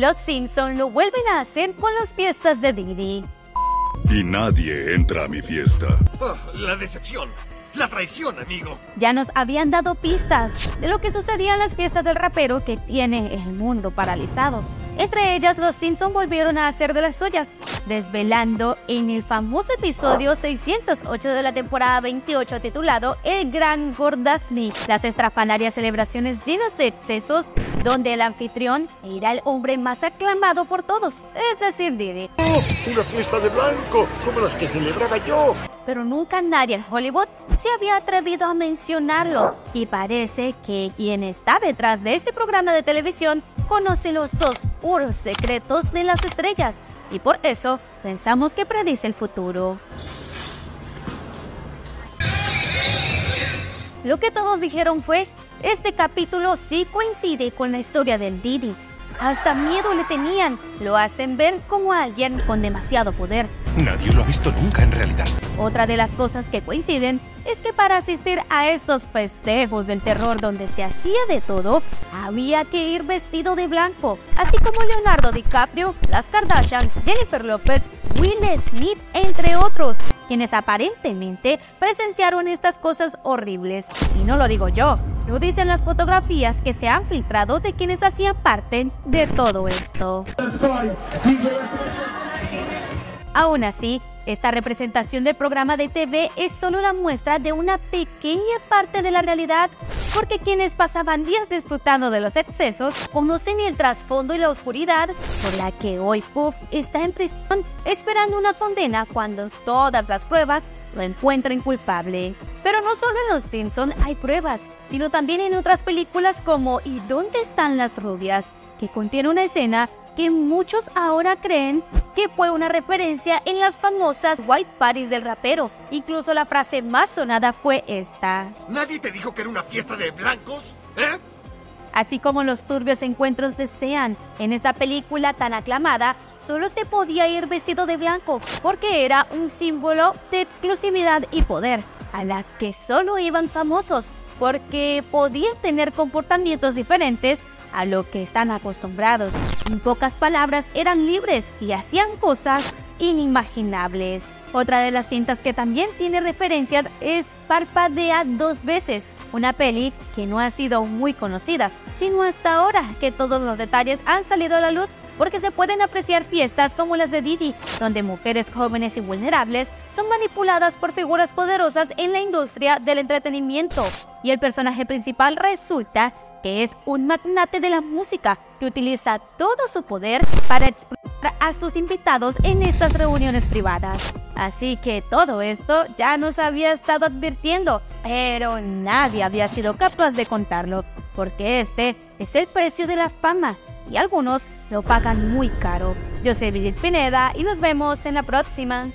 los Simpson lo vuelven a hacer con las fiestas de Didi. Y nadie entra a mi fiesta. Oh, la decepción. La traición, amigo. Ya nos habían dado pistas de lo que sucedía en las fiestas del rapero que tiene el mundo paralizado. Entre ellas, los Simpson volvieron a hacer de las suyas, desvelando en el famoso episodio 608 de la temporada 28 titulado El Gran Gordasmi, las estrafalarias celebraciones llenas de excesos donde el anfitrión era el hombre más aclamado por todos, es decir, Didi. Oh, una fiesta de blanco, como las que celebraba yo. Pero nunca nadie en Hollywood se había atrevido a mencionarlo. Y parece que quien está detrás de este programa de televisión conoce los oscuros secretos de las estrellas. Y por eso pensamos que predice el futuro. Lo que todos dijeron fue, este capítulo sí coincide con la historia del Didi. Hasta miedo le tenían, lo hacen ver como alguien con demasiado poder. Nadie lo ha visto nunca en realidad. Otra de las cosas que coinciden es que para asistir a estos festejos del terror donde se hacía de todo, había que ir vestido de blanco, así como Leonardo DiCaprio, las Kardashian, Jennifer Lopez, Will Smith, entre otros, quienes aparentemente presenciaron estas cosas horribles. Y no lo digo yo, lo dicen las fotografías que se han filtrado de quienes hacían parte de todo esto. Aún así, esta representación del programa de TV es solo la muestra de una pequeña parte de la realidad, porque quienes pasaban días disfrutando de los excesos conocen el trasfondo y la oscuridad por la que hoy Puff está en prisión esperando una condena cuando todas las pruebas lo encuentren culpable. Pero no solo en Los Simpson hay pruebas, sino también en otras películas como ¿Y dónde están las rubias?, que contiene una escena que muchos ahora creen que fue una referencia en las famosas White Parties del rapero. Incluso la frase más sonada fue esta. ¿Nadie te dijo que era una fiesta de blancos? ¿Eh? Así como los turbios encuentros de Sean, en esa película tan aclamada, solo se podía ir vestido de blanco porque era un símbolo de exclusividad y poder, a las que solo iban famosos, porque podían tener comportamientos diferentes a lo que están acostumbrados. En pocas palabras, eran libres y hacían cosas inimaginables. Otra de las cintas que también tiene referencias es Parpadea dos veces, una peli que no ha sido muy conocida, sino hasta ahora que todos los detalles han salido a la luz porque se pueden apreciar fiestas como las de Didi, donde mujeres jóvenes y vulnerables son manipuladas por figuras poderosas en la industria del entretenimiento. Y el personaje principal resulta que es un magnate de la música que utiliza todo su poder para explotar a sus invitados en estas reuniones privadas. Así que todo esto ya nos había estado advirtiendo, pero nadie había sido capaz de contarlo, porque este es el precio de la fama y algunos lo pagan muy caro. Yo soy Brigitte Pineda y nos vemos en la próxima.